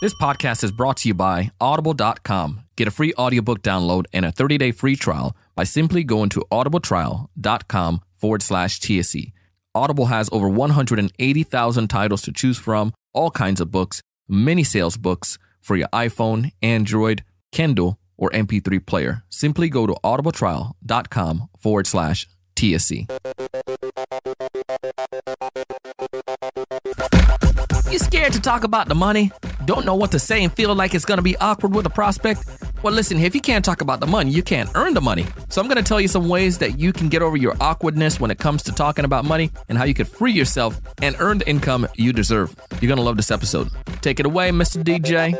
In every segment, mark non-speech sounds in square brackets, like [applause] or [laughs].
This podcast is brought to you by Audible.com. Get a free audiobook download and a 30 day free trial by simply going to audibletrial.com forward slash TSE. Audible has over 180,000 titles to choose from, all kinds of books, many sales books for your iPhone, Android, Kindle, or MP3 player. Simply go to audibletrial.com forward slash TSE. You scared to talk about the money? Don't know what to say and feel like it's gonna be awkward with a prospect? Well, listen, if you can't talk about the money, you can't earn the money. So I'm gonna tell you some ways that you can get over your awkwardness when it comes to talking about money and how you could free yourself and earn the income you deserve. You're gonna love this episode. Take it away, Mr. DJ.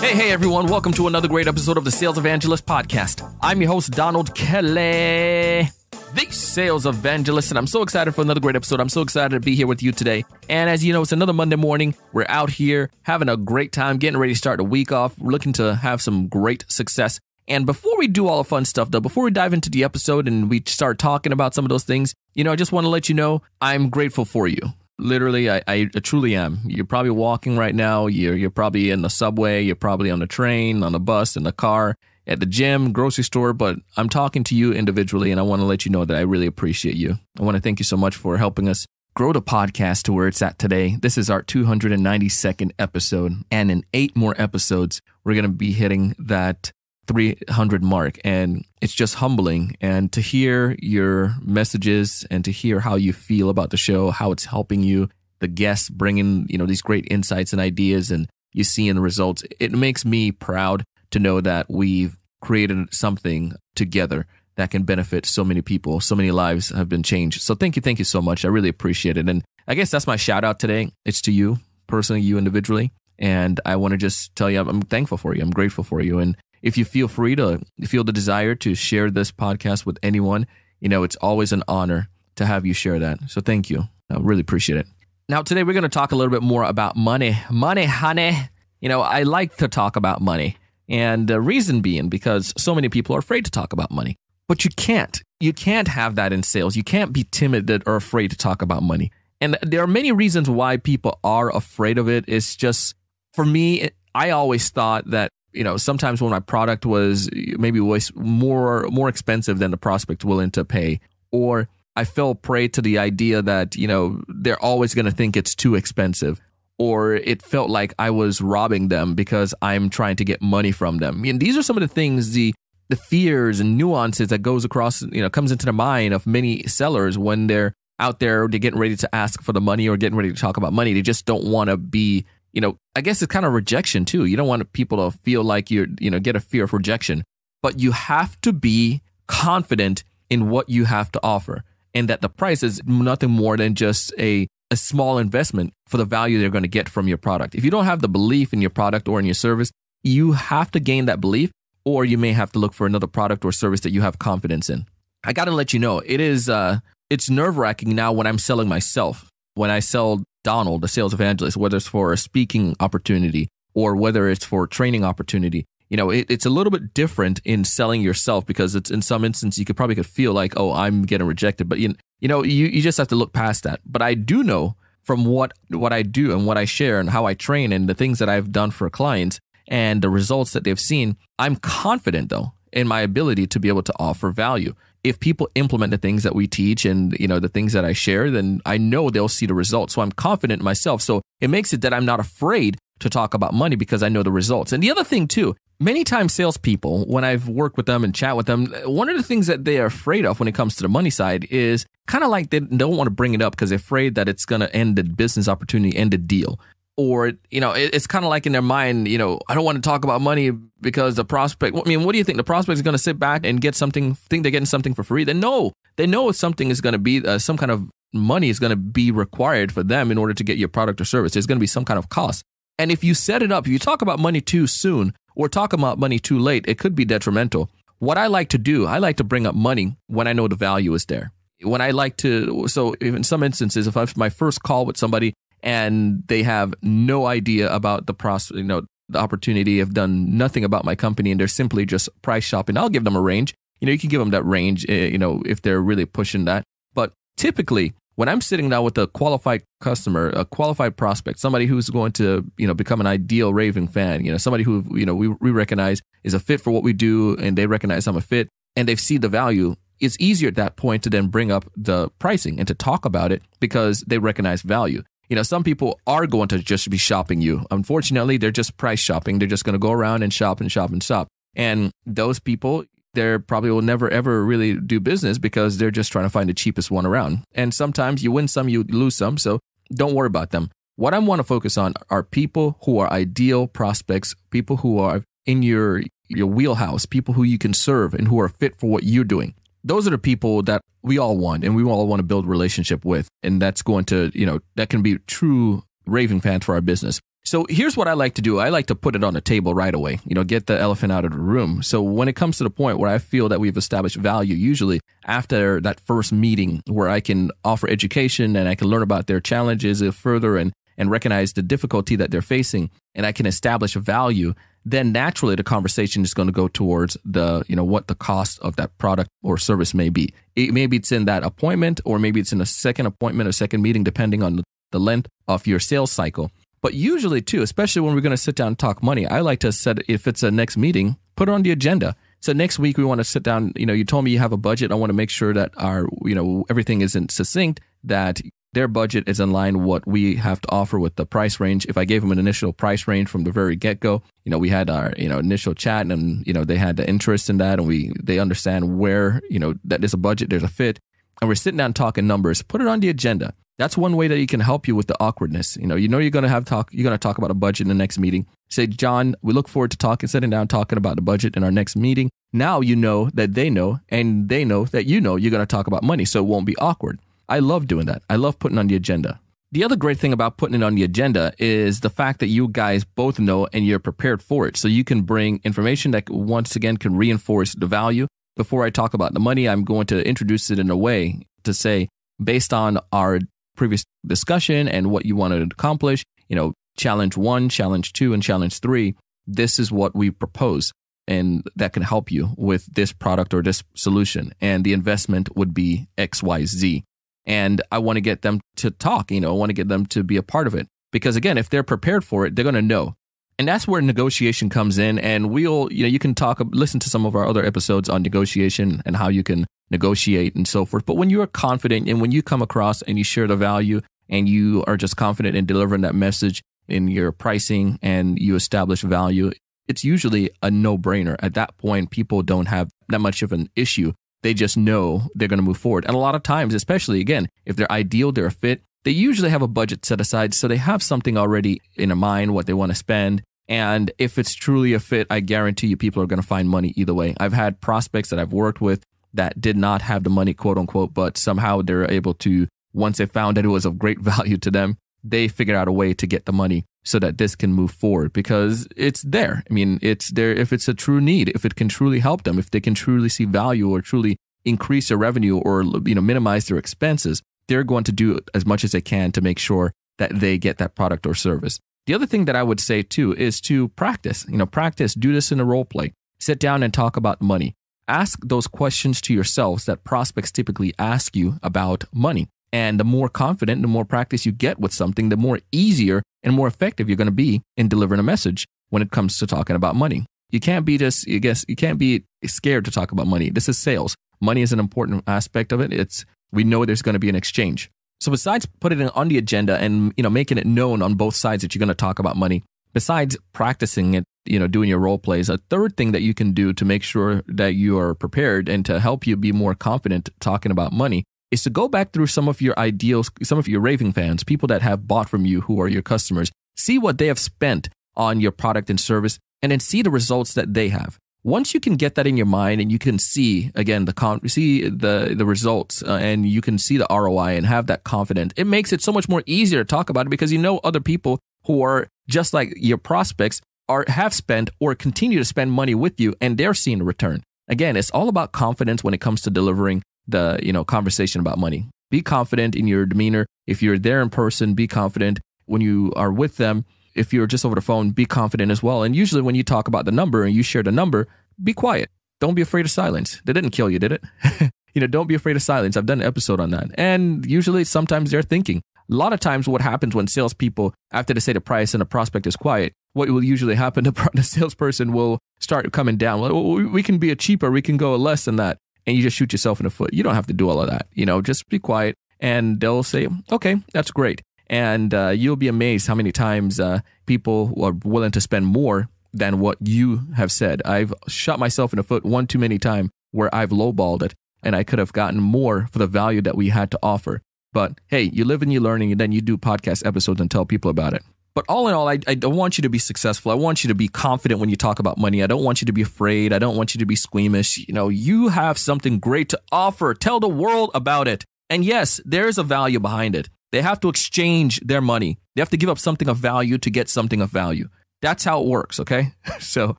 Hey, hey, everyone. Welcome to another great episode of the Sales Evangelist Podcast. I'm your host, Donald Kelly the sales evangelist, and I'm so excited for another great episode. I'm so excited to be here with you today. And as you know, it's another Monday morning. We're out here having a great time, getting ready to start the week off, We're looking to have some great success. And before we do all the fun stuff, though, before we dive into the episode and we start talking about some of those things, you know, I just want to let you know I'm grateful for you. Literally, I, I truly am. You're probably walking right now. You're, you're probably in the subway. You're probably on the train, on the bus, in the car at the gym, grocery store, but I'm talking to you individually and I want to let you know that I really appreciate you. I want to thank you so much for helping us grow the podcast to where it's at today. This is our 292nd episode, and in eight more episodes, we're going to be hitting that 300 mark. And it's just humbling. And to hear your messages and to hear how you feel about the show, how it's helping you, the guests bringing, you know, these great insights and ideas and you seeing the results, it makes me proud to know that we've created something together that can benefit so many people. So many lives have been changed. So thank you, thank you so much. I really appreciate it. And I guess that's my shout out today. It's to you personally, you individually. And I want to just tell you, I'm thankful for you. I'm grateful for you. And if you feel free to feel the desire to share this podcast with anyone, you know, it's always an honor to have you share that. So thank you. I really appreciate it. Now, today we're going to talk a little bit more about money. Money, honey. You know, I like to talk about money. And the reason being because so many people are afraid to talk about money. But you can't. You can't have that in sales. You can't be timid or afraid to talk about money. And there are many reasons why people are afraid of it. It's just, for me, I always thought that, you know, sometimes when my product was maybe was more, more expensive than the prospect willing to pay, or I fell prey to the idea that, you know, they're always going to think it's too expensive or it felt like I was robbing them because I'm trying to get money from them. And these are some of the things the the fears and nuances that goes across, you know, comes into the mind of many sellers when they're out there, they're getting ready to ask for the money or getting ready to talk about money. They just don't want to be, you know, I guess it's kind of rejection too. You don't want people to feel like you're, you know, get a fear of rejection, but you have to be confident in what you have to offer and that the price is nothing more than just a a small investment for the value they're going to get from your product. If you don't have the belief in your product or in your service, you have to gain that belief, or you may have to look for another product or service that you have confidence in. I got to let you know, it is uh, it's nerve wracking now when I'm selling myself. When I sell Donald, the sales evangelist, whether it's for a speaking opportunity or whether it's for training opportunity, you know, it, it's a little bit different in selling yourself because it's in some instance you could probably could feel like, oh, I'm getting rejected, but you, you know, you, you just have to look past that. But I do know from what what I do and what I share and how I train and the things that I've done for clients and the results that they've seen, I'm confident though in my ability to be able to offer value. If people implement the things that we teach and you know the things that I share, then I know they'll see the results. So I'm confident in myself. So it makes it that I'm not afraid to talk about money because I know the results. And the other thing too Many times, salespeople, when I've worked with them and chat with them, one of the things that they are afraid of when it comes to the money side is kind of like they don't want to bring it up because they're afraid that it's going to end the business opportunity, end the deal. Or, you know, it's kind of like in their mind, you know, I don't want to talk about money because the prospect, I mean, what do you think? The prospect is going to sit back and get something, think they're getting something for free? They know, they know something is going to be, uh, some kind of money is going to be required for them in order to get your product or service. There's going to be some kind of cost. And if you set it up, if you talk about money too soon, or talk about money too late, it could be detrimental. What I like to do, I like to bring up money when I know the value is there. When I like to, so in some instances, if I have my first call with somebody and they have no idea about the process, you know, the opportunity, have done nothing about my company, and they're simply just price shopping, I'll give them a range. You know, you can give them that range, eh, you know, if they're really pushing that. But typically, when I'm sitting down with a qualified customer, a qualified prospect, somebody who's going to, you know, become an ideal raving fan, you know, somebody who, you know, we, we recognize is a fit for what we do and they recognize I'm a fit and they see the value, it's easier at that point to then bring up the pricing and to talk about it because they recognize value. You know, some people are going to just be shopping you. Unfortunately, they're just price shopping. They're just going to go around and shop and shop and shop. And those people, they probably will never ever really do business because they're just trying to find the cheapest one around. And sometimes you win some, you lose some. So don't worry about them. What I want to focus on are people who are ideal prospects, people who are in your your wheelhouse, people who you can serve and who are fit for what you're doing. Those are the people that we all want and we all want to build relationship with. And that's going to, you know, that can be true raving fans for our business. So here's what I like to do. I like to put it on the table right away, you know, get the elephant out of the room. So when it comes to the point where I feel that we've established value, usually after that first meeting where I can offer education and I can learn about their challenges further and, and recognize the difficulty that they're facing and I can establish a value, then naturally the conversation is going to go towards the, you know, what the cost of that product or service may be. It, maybe it's in that appointment or maybe it's in a second appointment or second meeting, depending on the length of your sales cycle. But usually, too, especially when we're going to sit down and talk money, I like to set if it's a next meeting, put it on the agenda. So next week we want to sit down. You know, you told me you have a budget. I want to make sure that our, you know, everything isn't succinct. That their budget is in line what we have to offer with the price range. If I gave them an initial price range from the very get go, you know, we had our you know initial chat, and you know they had the interest in that, and we they understand where you know that there's a budget, there's a fit, and we're sitting down talking numbers. Put it on the agenda. That's one way that he can help you with the awkwardness. You know, you know you're to have talk. You're to talk about a budget in the next meeting. Say, John, we look forward to talking, sitting down, talking about the budget in our next meeting. Now you know that they know, and they know that you know you're to talk about money, so it won't be awkward. I love doing that. I love putting on the agenda. The other great thing about putting it on the agenda is the fact that you guys both know and you're prepared for it. So you can bring information that once again can reinforce the value. Before I talk about the money, I'm going to introduce it in a way to say, based on our previous discussion and what you want to accomplish, you know, challenge one, challenge two, and challenge three, this is what we propose. And that can help you with this product or this solution. And the investment would be XYZ. And I want to get them to talk, you know, I want to get them to be a part of it. Because again, if they're prepared for it, they're going to know. And that's where negotiation comes in. And we'll, you know, you can talk, listen to some of our other episodes on negotiation and how you can negotiate and so forth. But when you are confident and when you come across and you share the value and you are just confident in delivering that message in your pricing and you establish value, it's usually a no brainer. At that point, people don't have that much of an issue. They just know they're going to move forward. And a lot of times, especially again, if they're ideal, they're a fit, they usually have a budget set aside. So they have something already in their mind, what they want to spend. And if it's truly a fit, I guarantee you people are going to find money either way. I've had prospects that I've worked with that did not have the money, quote unquote, but somehow they're able to, once they found that it was of great [laughs] value to them, they figured out a way to get the money so that this can move forward because it's there. I mean, it's there if it's a true need, if it can truly help them, if they can truly see value or truly increase their revenue or you know minimize their expenses, they're going to do as much as they can to make sure that they get that product or service. The other thing that I would say too is to practice. You know, practice, do this in a role play. Sit down and talk about money ask those questions to yourselves that prospects typically ask you about money. And the more confident, the more practice you get with something, the more easier and more effective you're going to be in delivering a message when it comes to talking about money. You can't be just, I guess, you can't be scared to talk about money. This is sales. Money is an important aspect of it. It's, we know there's going to be an exchange. So besides putting it on the agenda and, you know, making it known on both sides that you're going to talk about money, besides practicing it, you know, doing your role plays, a third thing that you can do to make sure that you are prepared and to help you be more confident talking about money is to go back through some of your ideals, some of your raving fans, people that have bought from you who are your customers, see what they have spent on your product and service, and then see the results that they have. Once you can get that in your mind and you can see again the con- see the the results uh, and you can see the ROI and have that confidence, it makes it so much more easier to talk about it because you know other people who are just like your prospects are have spent or continue to spend money with you and they're seeing a return. Again, it's all about confidence when it comes to delivering the, you know, conversation about money. Be confident in your demeanor. If you're there in person, be confident when you are with them. If you're just over the phone, be confident as well. And usually when you talk about the number and you share the number, be quiet. Don't be afraid of silence. They didn't kill you, did it? [laughs] you know, don't be afraid of silence. I've done an episode on that. And usually, sometimes they're thinking. A lot of times, what happens when salespeople, after they say the price and the prospect is quiet, what will usually happen, [laughs] the, salesperson will start coming down. We can be a cheaper, we can go less than that. And you just shoot yourself in the foot. You don't have to do all of that. You know, just be quiet. And they'll say, okay, that's great. And uh, you'll be amazed how many times uh, people are willing to spend more than what you have said. I've shot myself in the foot one too many times where I've lowballed it and I could have gotten more for the value that we had to offer. But hey, you live and you learn, and then you do podcast episodes and tell people about it. But all in all, I, I don't want you to be successful. I want you to be confident when you talk about money. I don't want you to be afraid. I don't want you to be squeamish. You know, you have something great to offer. Tell the world about it. And yes, there's a value behind it. They have to exchange their money. They have to give up something of value to get something of value. That's how it works, okay? [laughs] so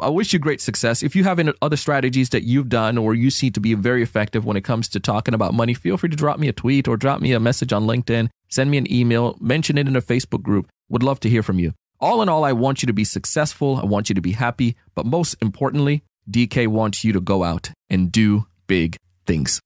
I wish you great success. If you have any other strategies that you've done or you see to be very effective when it comes to talking about money, feel free to drop me a tweet or drop me a message on LinkedIn, send me an email, mention it in a Facebook group. Would love to hear from you. All in all, I want you to be successful. I want you to be happy. But most importantly, DK wants you to go out and do big things.